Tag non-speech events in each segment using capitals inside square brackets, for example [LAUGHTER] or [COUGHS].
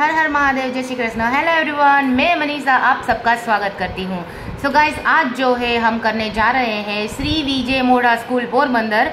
हर हर महादेव, जय Shri Krishna. Hello everyone मैं मनीषा, आप सबका स्वागत करती हूँ। सो so गाइस आज जो है, हम करने जा रहे हैं श्री विजय मोड़ा स्कूल पोरबंदर,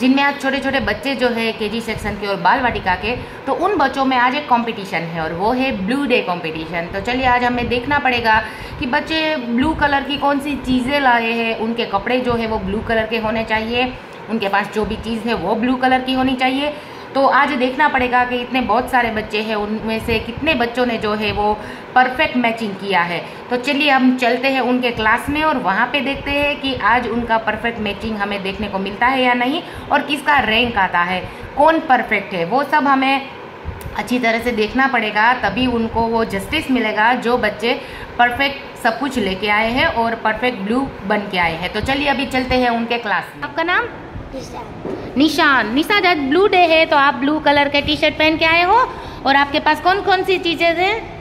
जिनमें आज छोटे छोटे बच्चे जो है केजी सेक्शन के और बाल वाटिका के तो उन बच्चों में आज एक कंपटीशन है और वो है ब्लू डे कंपटीशन तो चलिए आज हमें देखना पड़ेगा कि बच्चे ब्लू कलर की कौन सी चीज़ें लाए हैं। उनके कपड़े जो है, वो ब्लू कलर के होने चाहिए। उनके पास जो भी चीज़ है, वो ब्लू कलर की होनी चाहिए। तो आज देखना पड़ेगा कि इतने बहुत सारे बच्चे हैं, उनमें से कितने बच्चों ने जो है वो परफेक्ट मैचिंग किया है। तो चलिए हम चलते हैं उनके क्लास में और वहाँ पे देखते हैं कि आज उनका परफेक्ट मैचिंग हमें देखने को मिलता है या नहीं और किसका रैंक आता है, कौन परफेक्ट है। वो सब हमें अच्छी तरह से देखना पड़ेगा, तभी उनको वो जस्टिस मिलेगा जो बच्चे परफेक्ट सब कुछ लेके आए हैं और परफेक्ट ब्लू बन के आए हैं। तो चलिए अभी चलते हैं उनके क्लास में। आपका नाम? निशान। निशान। जब ब्लू डे है तो आप ब्लू कलर के टी शर्ट पहन के आए हो और आपके पास कौन कौन सी चीज़ें हैं?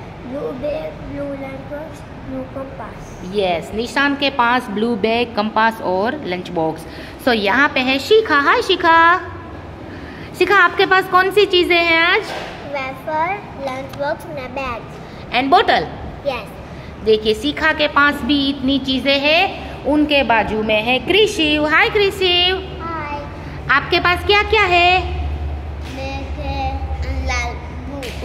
Compass. यस निशान के पास ब्लू बैग कंपास और लंच बॉक्स सो यहाँ पे है शिखा। हाय शिखा। शिखा आपके पास कौन सी चीज़ें हैं आज? Wafer, lunchbox, and bags. And बोतल Yes. देखिए शिखा के पास भी इतनी चीज़ें हैं। उनके बाजू में है कृषिव हाय Hi. आपके पास क्या क्या है.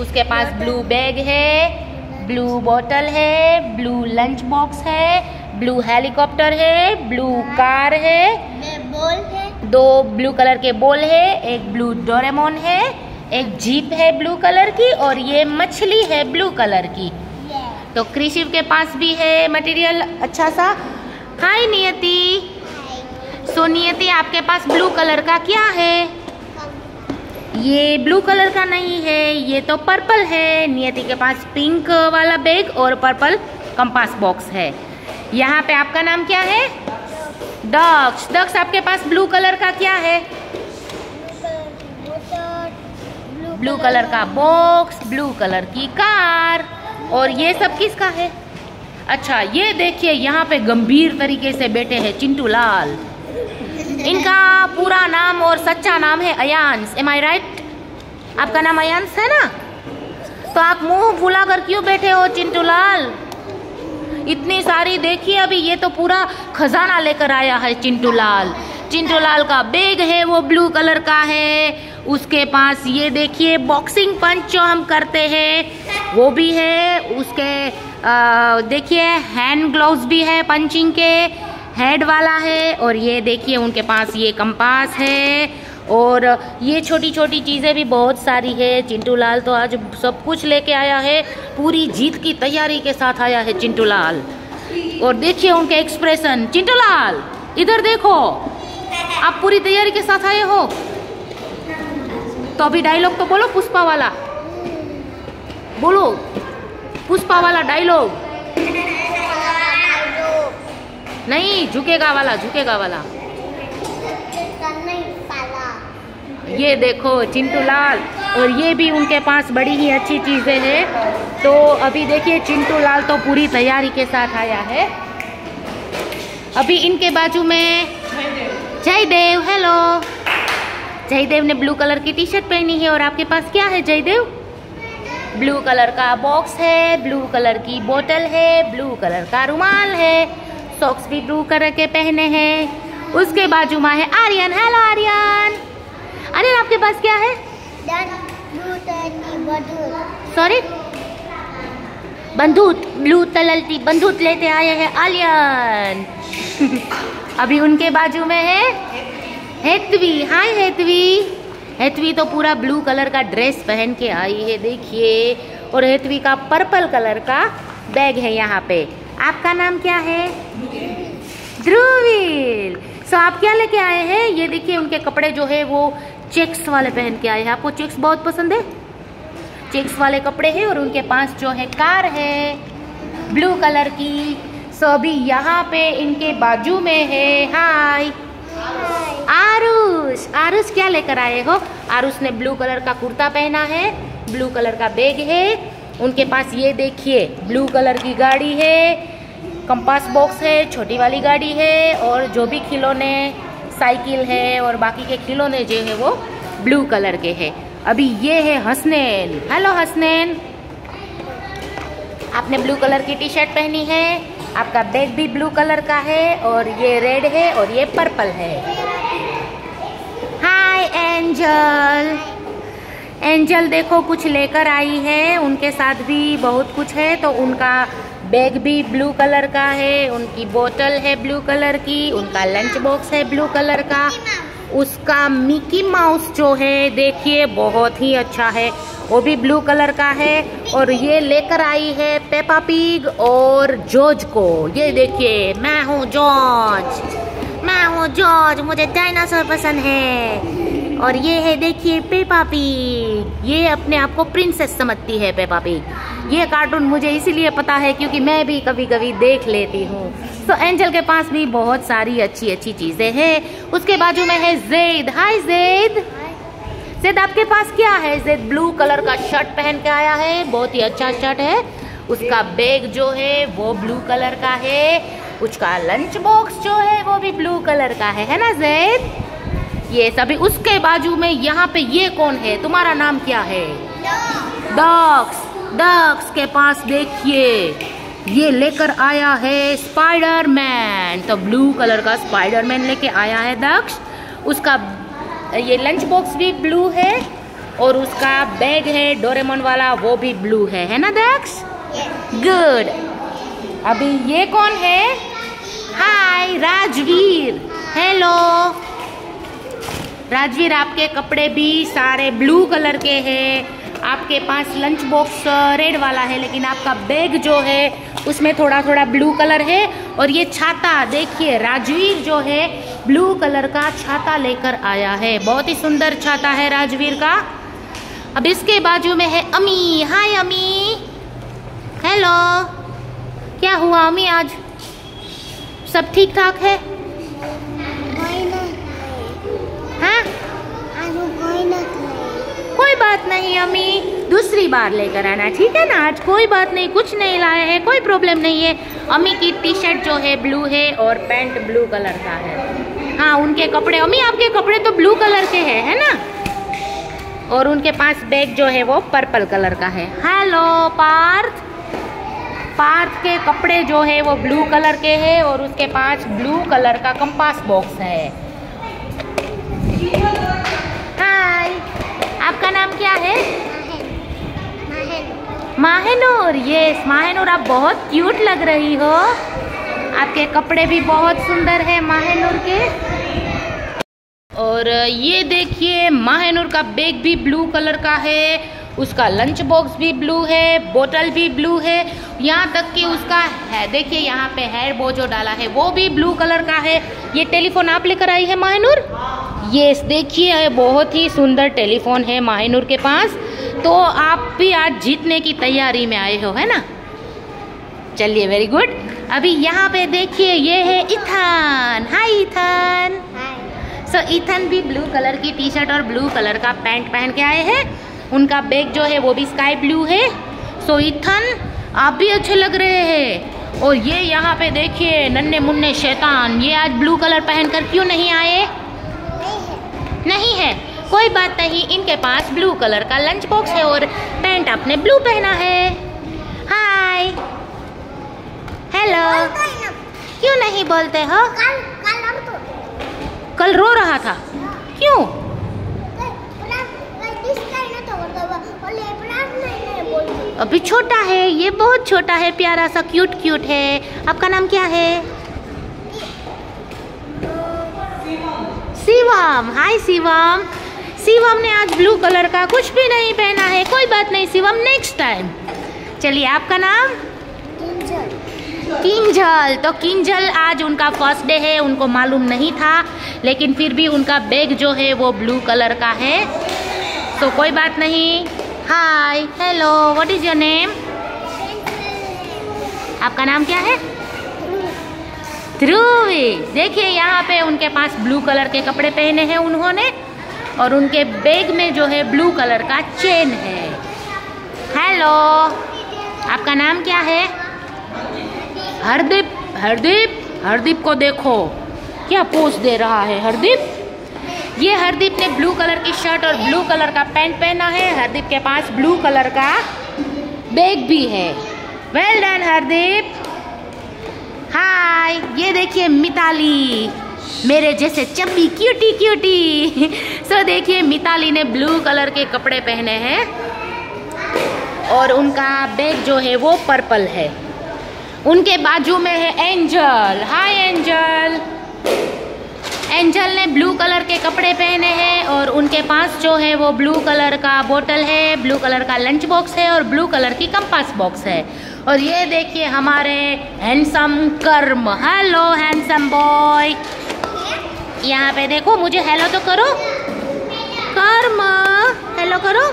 उसके पास ब्लू बैग है ब्लू बोतल है ब्लू लंच बॉक्स है ब्लू हेलीकॉप्टर है ब्लू कार है। है। दो ब्लू कलर के बॉल है एक ब्लू डोरेमोन है एक जीप है ब्लू कलर की और ये मछली है ब्लू कलर की। तो कृषि के पास भी है मटेरियल अच्छा सा। हाय नियति. सो नियति आपके पास ब्लू कलर का क्या है? ये ब्लू कलर का नहीं है, ये तो पर्पल है। नियति के पास पिंक वाला बैग और पर्पल कंपास बॉक्स है। यहाँ पे आपका नाम क्या है? डक्स डक्स आपके पास ब्लू कलर का क्या है? ब्लू कलर का बॉक्स ब्लू कलर की कार और ये सब किसका है? अच्छा ये देखिए, यहाँ पे गंभीर तरीके से बैठे हैं चिंटू लाल। इनका पूरा नाम और सच्चा नाम है अयांश। एम आई राइट आपका नाम अयांश है ना? तो आप मुँह फुला कर क्यों बैठे हो, चिंटू लाल? इतनी सारी देखिए अभी, ये तो पूरा खजाना लेकर आया है चिंटू लाल। चिंटू लाल का बैग है, वो ब्लू कलर का है। उसके पास ये देखिए बॉक्सिंग पंच जो हम करते हैं, वो भी है। उसके देखिए हैंड ग्लोव्स भी है पंचिंग के। हेड वाला है और ये देखिए उनके पास ये कंपास है और ये छोटी छोटी चीज़ें भी बहुत सारी है। चिंटू लाल तो आज सब कुछ लेके आया है। पूरी जीत की तैयारी के साथ आया है चिंटू लाल और देखिए उनके एक्सप्रेशन चिंटू लाल इधर देखो। आप पूरी तैयारी के साथ आए हो? तो अभी डायलॉग तो बोलो पुष्पा वाला। बोलो, पुष्पा वाला डायलॉग नहीं, झुकेगा वाला झुकेगा वाला। ये देखो, चिंटू लाल, और ये भी उनके पास बड़ी ही अच्छी चीज़ें हैं। तो अभी देखिए, चिंटू लाल तो पूरी तैयारी के साथ आया है। अभी इनके बाजू में जयदेव, हेलो। जयदेव ने ब्लू कलर की टी शर्ट पहनी है, और आपके पास क्या है, जयदेव? ब्लू कलर का बॉक्स है, ब्लू कलर की बोतल है, ब्लू कलर का रुमाल है। सॉक्स भी ब्लू कलर के पहने हैं। उसके बाजू में है। आर्यन हेलो आर्यन। आर्यन आपके पास क्या है? सॉरी बंदूक ब्लू तललती बंदूक लेते आए हैं आर्यन। [LAUGHS] अभी उनके बाजू में है हेतवी। हाय हेतवी। हेतवी तो पूरा ब्लू कलर का ड्रेस पहन के आई है देखिए। और हेतवी का पर्पल कलर का बैग है यहाँ पे। आपका नाम क्या है? ध्रुवील। सो आप क्या लेके आए हैं? ये देखिए, उनके कपड़े जो है, वो चेक्स वाले पहन के आए हैं। आपको चेक्स बहुत पसंद है? चेक्स वाले कपड़े हैं और उनके पास जो है कार है ब्लू कलर की। सो अभी यहाँ पे इनके बाजू में है। हाय आरुष। आरुष क्या लेकर आए हो? आरुष ने ब्लू कलर का कुर्ता पहना है। ब्लू कलर का बैग है। उनके पास ये देखिए ब्लू कलर की गाड़ी है कंपास बॉक्स है, छोटी वाली गाड़ी है, और जो भी खिलौने, साइकिल है, और बाकी के खिलौने जो है वो ब्लू कलर के हैं। अभी ये है हसनैन। हेलो हसनैन। आपने ब्लू कलर की टी शर्ट पहनी है, आपका बैग भी ब्लू कलर का है, और ये रेड है, और ये पर्पल है। हाय एंजल एंजल देखो, कुछ लेकर आई है। उनके साथ भी बहुत कुछ है। तो उनका बैग भी ब्लू कलर का है। उनकी बोतल है ब्लू कलर की। उनका लंच बॉक्स है ब्लू कलर का। उसका मिकी माउस जो है, देखिए, बहुत ही अच्छा है। वो भी ब्लू कलर का है। और ये लेकर आई है पेपा पिग और जॉर्ज को। ये देखिए, मैं हूँ जॉर्ज मैं हूँ जॉर्ज, मुझे डायनासोर पसंद है। और ये है, देखिए, पेपा पिग ये अपने आप को प्रिंसेस समझती है पेपा पिग ये कार्टून मुझे इसीलिए पता है क्योंकि मैं भी कभी कभी देख लेती हूँ। तो एंजल के पास भी बहुत सारी अच्छी अच्छी चीज़ें हैं। उसके बाजू में है जेद हाय जेद जेद आपके पास क्या है? जेद ब्लू कलर का शर्ट पहन के आया है। बहुत ही अच्छा शर्ट है। उसका बैग जो है, वो ब्लू कलर का है। उसका लंच बॉक्स जो है वो भी ब्लू कलर का है है ना जैद ये सभी उसके बाजू में यहाँ पे ये कौन है? तुम्हारा नाम क्या है? डॉक्स डॉक्स के पास देखिए ये लेकर आया है स्पाइडर मैन तो ब्लू कलर का स्पाइडर मैन लेके आया है दक्ष उसका ये लंच बॉक्स भी ब्लू है और उसका बैग है डोरेमोन वाला वो भी ब्लू है है ना दक्ष गुड अभी ये कौन है? हाय राजवीर। हेलो राजवीर, आपके कपड़े भी सारे ब्लू कलर के हैं। आपके पास लंच बॉक्स रेड वाला है, लेकिन आपका बैग जो है, उसमें थोड़ा थोड़ा ब्लू कलर है। और ये छाता, देखिए, राजवीर जो है ब्लू कलर का छाता लेकर आया है। बहुत ही सुंदर छाता है राजवीर का। अब इसके बाजू में है अमी। हाय अमी। हेलो क्या हुआ अम्मी आज? सब ठीक ठाक है? हाँ? कोई बात नहीं अम्मी दूसरी बार लेकर आना ठीक है ना? आज कोई बात नहीं कुछ नहीं लाए हैं कोई प्रॉब्लम नहीं है। अम्मी की टी शर्ट जो है ब्लू है और पैंट ब्लू कलर का है। हाँ उनके कपड़े अम्मी आपके कपड़े तो ब्लू कलर के हैं है ना? और उनके पास बैग जो है वो पर्पल कलर का है। हेलो पार्थ। पार्थ के कपड़े जो है वो ब्लू कलर के हैं और उसके पास ब्लू कलर का कंपास बॉक्स है। हाय आपका नाम क्या है? माहनूर यस माहनूर, आप बहुत क्यूट लग रही हो। आपके कपड़े भी बहुत सुंदर है माहनूर के। और ये देखिए, माहनूर का बैग भी ब्लू कलर का है, उसका लंच बॉक्स भी ब्लू है बोतल भी ब्लू है यहाँ तक कि उसका है देखिए यहाँ पे हेयर बो जो डाला है वो भी ब्लू कलर का है। ये टेलीफोन आप लेकर आई है माहनूर? ये देखिए बहुत ही सुंदर टेलीफोन है माहनूर के पास। तो आप भी आज जीतने की तैयारी में आए हो है ना? चलिए वेरी गुड अभी यहाँ पे देखिए ये है Ethan. Hi Ethan. So Ethan भी ब्लू कलर की टी शर्ट और ब्लू कलर का पैंट पहन के आए हैं। उनका बैग जो है वो भी स्काई ब्लू है। सो so, इथन आप भी अच्छे लग रहे हैं। और ये यहाँ पे देखिए नन्हे मुन्ने शैतान। ये आज ब्लू कलर पहनकर क्यों नहीं आए? नहीं है। कोई बात नहीं इनके पास ब्लू कलर का लंच बॉक्स है और पैंट आपने ब्लू पहना है। हाय हेलो क्यों नहीं बोलते हो? कल कल कल रो रहा था। क्यों? अभी छोटा है ये बहुत छोटा है प्यारा सा क्यूट क्यूट है। आपका नाम क्या है? शिवम। हाय शिवम। शिवम ने आज ब्लू कलर का कुछ भी नहीं पहना है कोई बात नहीं शिवम नेक्स्ट टाइम चलिए आपका नाम? किंजल। तो किंजल आज उनका फ़र्स्ट डे है उनको मालूम नहीं था लेकिन फिर भी उनका बैग जो है वो ब्लू कलर का है। तो कोई बात नहीं। Hi hello what is your name आपका नाम क्या है? ध्रुवी देखिए यहाँ पे उनके पास ब्लू कलर के कपड़े पहने हैं उन्होंने और उनके बैग में जो है ब्लू कलर का चेन है। हेलो आपका नाम क्या है? हरदीप। हरदीप हरदीप को देखो। क्या पोज दे रहा है हरदीप? ये हरदीप ने ब्लू कलर की शर्ट और ब्लू कलर का पैंट पहना है। हरदीप के पास ब्लू कलर का बैग भी है। Well done Hardeep. हाय ये देखिए मिताली, मेरे जैसे चम्बी क्यूटी क्यूटी सो देखिए, मिताली ने ब्लू कलर के कपड़े पहने हैं और उनका बैग जो है वो पर्पल है। उनके बाजू में है एंजल। Hi Angel. एंजल ने ब्लू कलर के कपड़े पहने हैं और उनके पास जो है वो ब्लू कलर का बोतल है, ब्लू कलर का लंच बॉक्स है और ब्लू कलर की कंपास बॉक्स है। और ये देखिए हमारे हैंडसम कर्म। हेलो हैंडसम बॉय यहाँ पे देखो, मुझे हेलो तो करो। कर्म। हेलो करो।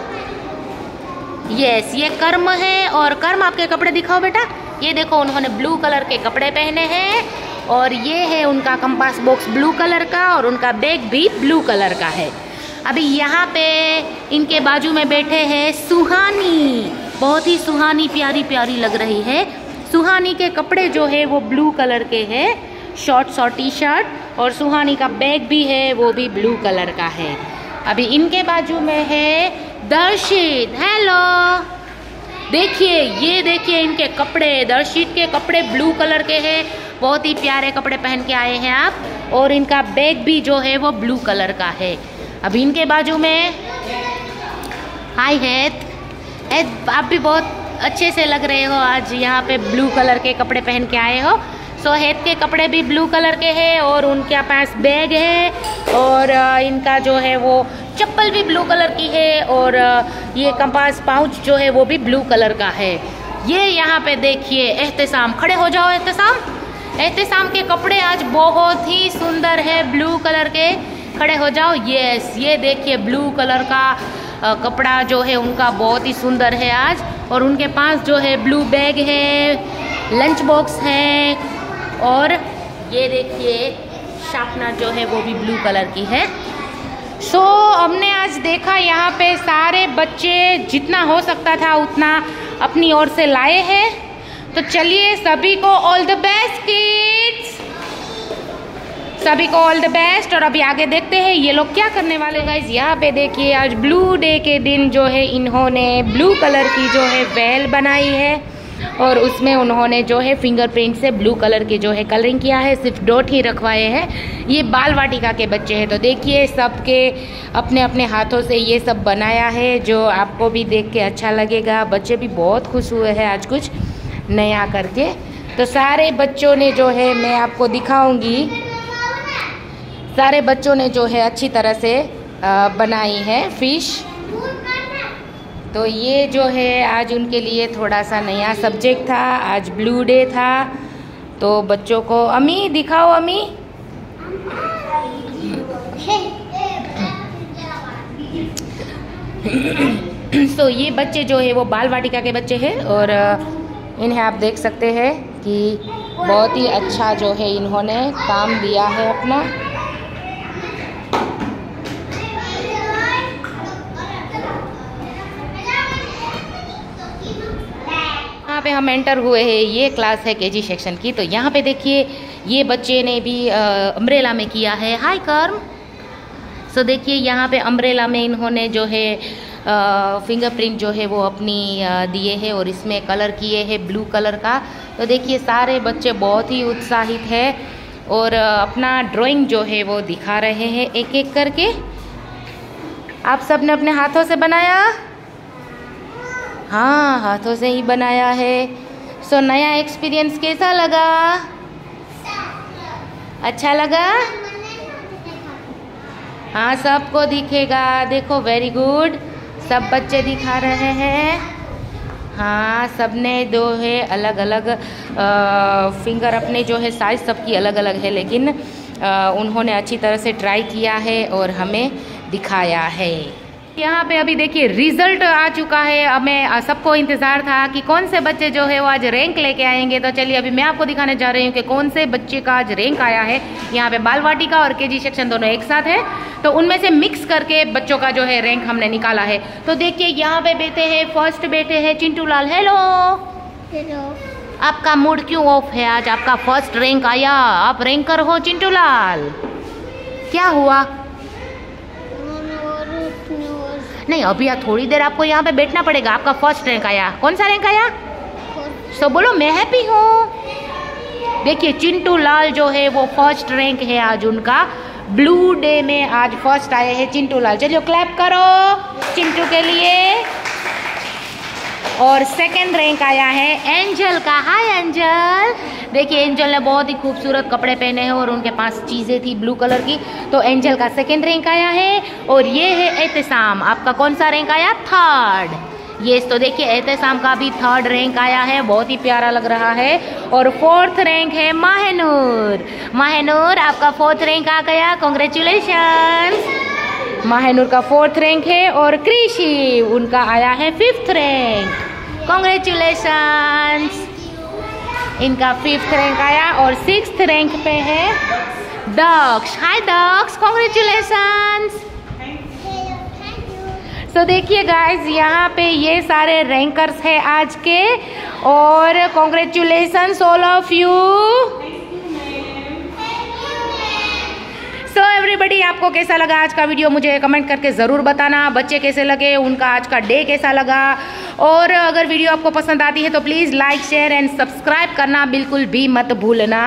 यस ये कर्म है और कर्म आपके कपड़े दिखाओ बेटा। ये देखो, उन्होंने ब्लू कलर के कपड़े पहने हैं। और ये है उनका कंपास बॉक्स ब्लू कलर का और उनका बैग भी ब्लू कलर का है। अभी यहाँ पे इनके बाजू में बैठे हैं सुहानी। बहुत ही सुहानी, प्यारी प्यारी लग रही है। सुहानी के कपड़े जो है वो ब्लू कलर के हैं शॉर्ट शॉर्ट टी शर्ट और सुहानी का बैग भी है, वो भी ब्लू कलर का है। अभी इनके बाजू में है दर्शित हेलो देखिए, ये देखिए इनके कपड़े दर्शित के कपड़े ब्लू कलर के हैं बहुत ही प्यारे कपड़े पहन के आए हैं आप। और इनका बैग भी जो है वो ब्लू कलर का है। अब इनके बाजू में हाय हैत। हैत, आप भी बहुत अच्छे से लग रहे हो आज यहाँ पे ब्लू कलर के कपड़े पहन के आए हो। सो हैत के कपड़े भी ब्लू कलर के हैं और उनके पास बैग है। और इनका जो है वो चप्पल भी ब्लू कलर की है और ये कंपास पाउच जो है वो भी ब्लू कलर का है। ये यहाँ पे देखिए एहतसाम। खड़े हो जाओ एहतसाम। एहतसाम के कपड़े आज बहुत ही सुंदर है। ब्लू कलर के खड़े हो जाओ। यस ये देखिए ब्लू कलर का अ, कपड़ा जो है उनका बहुत ही सुंदर है आज। और उनके पास जो है ब्लू बैग है लंच बॉक्स है। और ये देखिए शार्पनर जो है वो भी ब्लू कलर की है। सो so, हमने आज देखा यहाँ पे सारे बच्चे जितना हो सकता था उतना अपनी ओर से लाए हैं। तो चलिए सभी को ऑल द बेस्ट किड्स सभी को ऑल द बेस्ट और अभी आगे देखते हैं, ये लोग क्या करने वाले गाइज़ यहाँ पे देखिए, आज ब्लू डे के दिन जो है, इन्होंने ब्लू कलर की जो है वेल बनाई है और उसमें उन्होंने जो है फिंगरप्रिंट से ब्लू कलर के जो है कलरिंग किया है, सिर्फ़ डॉट ही रखवाए हैं। ये बाल वाटिका के बच्चे हैं तो देखिए सबके अपने अपने हाथों से ये सब बनाया है, जो आपको भी देख के अच्छा लगेगा। बच्चे भी बहुत खुश हुए हैं आज कुछ। नया करके। तो सारे बच्चों ने जो है, मैं आपको दिखाऊँगी। सारे बच्चों ने जो है, अच्छी तरह से बनाई है फ़िश। तो ये जो है, आज उनके लिए थोड़ा सा नया सब्जेक्ट था। आज ब्लू डे था। तो बच्चों को अमी दिखाओ अमी सो [COUGHS] ये बच्चे जो है, वो बाल वाटिका के बच्चे हैं और इन्हें आप देख सकते हैं कि बहुत ही अच्छा जो है इन्होंने काम दिया है अपना। यहाँ पे हम एंटर हुए हैं, ये क्लास है केजी सेक्शन की। तो यहाँ पे देखिए, ये बच्चे ने भी अम्ब्रेला में किया है। हाय कर्म सो देखिए, यहाँ पे अम्ब्रेला में इन्होंने जो है फिंगरप्रिंट जो है वो अपनी दिए हैं और इसमें कलर किए हैं ब्लू कलर का। तो देखिए, सारे बच्चे बहुत ही उत्साहित है और अपना ड्राइंग जो है वो दिखा रहे हैं एक एक करके। आप सबने अपने हाथों से बनाया? हाँ हाथों से ही बनाया है। सो नया एक्सपीरियंस कैसा लगा? अच्छा लगा? हाँ सबको दिखेगा। देखो वेरी गुड सब बच्चे दिखा रहे हैं। हाँ सबने दो है अलग अलग आ, फिंगर अपने जो है साइज़ सबकी अलग अलग है लेकिन आ, उन्होंने अच्छी तरह से ट्राई किया है और हमें दिखाया है। यहाँ पे अभी देखिए रिज़ल्ट आ चुका है। अब मैं सबको इंतज़ार था कि कौन से बच्चे जो है वो आज रैंक लेके आएँगे। तो चलिए अभी मैं आपको दिखाने जा रही हूँ कि कौन से बच्चे का आज रैंक आया है। यहाँ पे बाल वाटिका और केजी सेक्शन दोनों एक साथ है। तो उनमें से मिक्स करके बच्चों का जो है रैंक हमने निकाला है। तो देखिए यहाँ पे बैठे हैं फ़र्स्ट बैठे हैं चिंटू लाल। हेलो हेलो आपका मूड क्यों ऑफ़ है? आज आपका फ़र्स्ट रैंक आया। आप रैंकर हो चिंटू लाल। क्या हुआ? नहीं, अभी यहाँ थोड़ी देर आपको यहाँ पे बैठना पड़ेगा। आपका फ़र्स्ट रैंक आया। कौन सा रैंक आया? सो बोलो, मैं हैप्पी हूँ। देखिए, चिंटू लाल जो है, वो फ़र्स्ट रैंक है आज उनका। ब्लू डे में आज फ़र्स्ट आए हैं चिंटू लाल। चलिए क्लैप करो चिंटू के लिए। और सेकंड रैंक आया है एंजल का. हाय एंजल देखिए एंजल ने बहुत ही खूबसूरत कपड़े पहने हैं और उनके पास चीज़ें थी ब्लू कलर की. तो एंजल का सेकंड रैंक आया है और ये है एहतसाम. आपका कौन सा रैंक आया? थर्ड ये तो देखिए, एहतसाम का भी थर्ड रैंक आया है. बहुत ही प्यारा लग रहा है. और फोर्थ रैंक है माहनूर माहनूर आपका फोर्थ रैंक आ गया. कॉन्ग्रेचुलेशन माहनूर का फोर्थ रैंक है और कृषि उनका आया है फिफ्थ रैंक कॉन्ग्रेचुलेशन इनका फिफ्थ रैंक आया और सिक्स रैंक पे है दक्ष हाय दक्ष कॉन्ग्रेचुलेशन सो देखिए गाइज़ यहाँ पे ये सारे रैंकर्स हैं आज के और congratulation all of you so so everybody आपको कैसा लगा आज का वीडियो मुझे कमेंट करके ज़रूर बताना। बच्चे कैसे लगे? उनका आज का डे कैसा लगा? और अगर वीडियो आपको पसंद आती है तो please like share and subscribe करना बिल्कुल भी मत भूलना।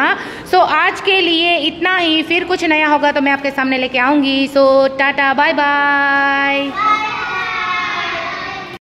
सो so, आज के लिए इतना ही। फिर कुछ नया होगा तो मैं आपके सामने लेके आऊँगी। सो टाटा बाय बाय